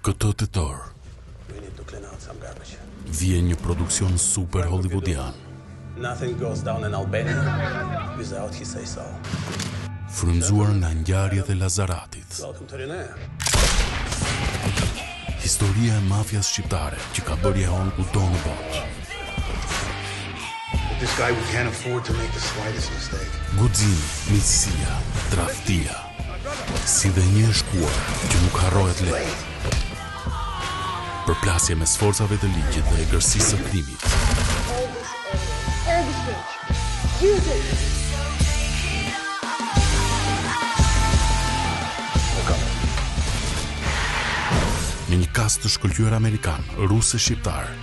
Këtë tetor vjen një produksion super hollywoodian. Nothing goes down in Albania without his say so. Frymëzuar nga ngjarjet e Lazaratit. Historia e mafias shqiptare që ka bërë jehonë kudo në botë. This guy we can't afford to make the slightest mistake. Guximi, miqësia, tradhtia. si dhe një e shkuar që nuk harrohet lehtë. Përplasje mes forcave të ligjit dhe egërsisë së krimit. Me një kast të shkëlqyer amerikan, rus e shqiptar,